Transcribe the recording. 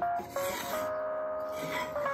やった!